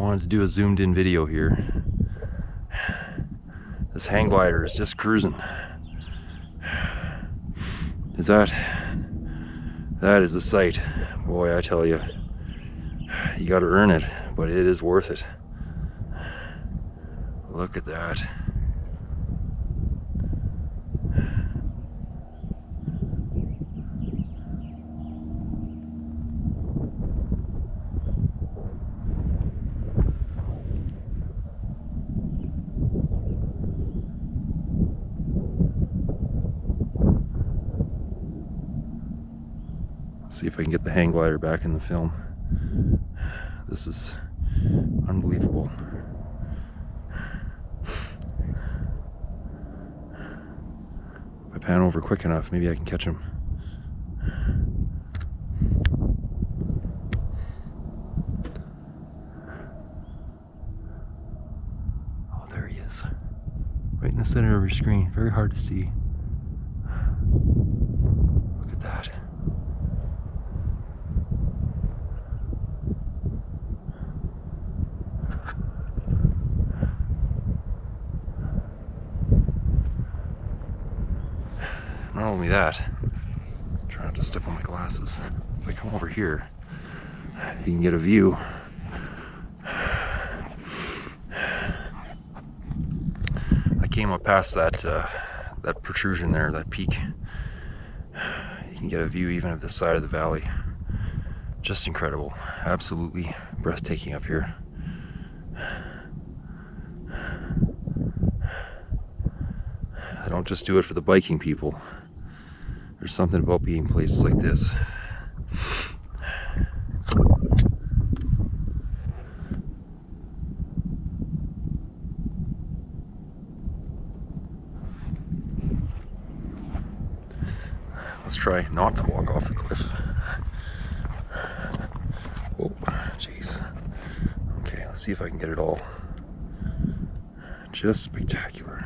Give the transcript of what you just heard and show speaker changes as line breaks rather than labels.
wanted to do a zoomed in video here. This hang glider is just cruising. Is that, that is a sight. Boy, I tell you, you gotta earn it, but it is worth it. Look at that. See if I can get the hang glider back in the film. This is unbelievable. If I pan over quick enough, maybe I can catch him. Oh, there he is. Right in the center of your screen. Very hard to see. Look at that. Not only that, I'm trying to step on my glasses. If I come over here, you can get a view. I came up past that uh, that protrusion there, that peak. You can get a view even of the side of the valley. Just incredible. Absolutely breathtaking up here. I don't just do it for the biking people. There's something about being places like this. Let's try not to walk off the cliff. Oh, jeez. Okay, let's see if I can get it all. Just spectacular.